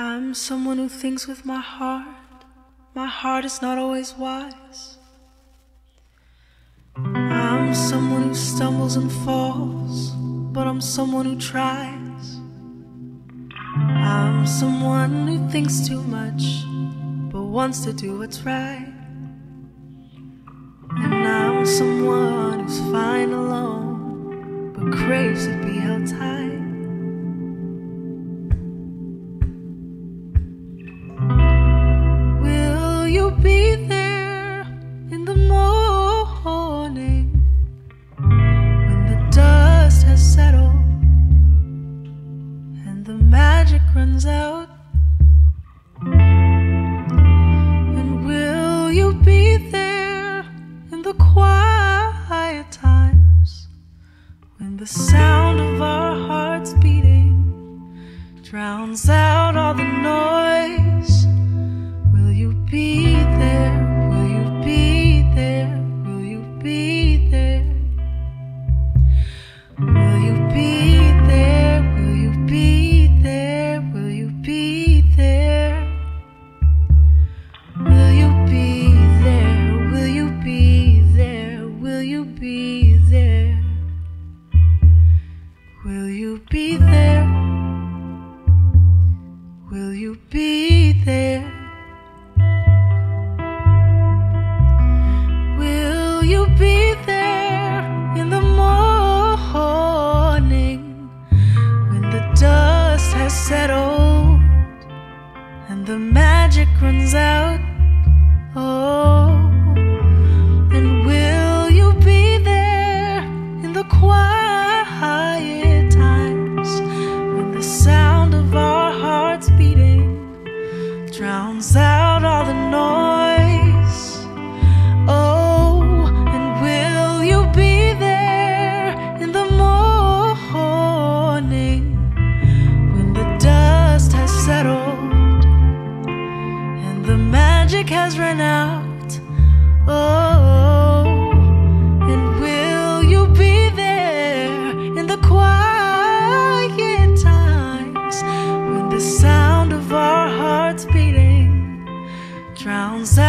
I'm someone who thinks with my heart. My heart is not always wise. I'm someone who stumbles and falls, but I'm someone who tries. I'm someone who thinks too much, but wants to do what's right. And I'm someone who's fine alone, but craves to be held tight. Be there in the morning when the dust has settled and the magic runs out? And will you be there in the quiet times when the sound of our hearts beating drowns out all the noise? You be there in the morning when the dust has settled and the magic runs out? Oh, has run out. Oh, and will you be there in the quiet times when the sound of our hearts beating drowns out?